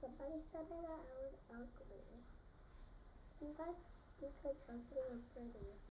Somebody said that I was ugly. You guys just said ugly or pretty.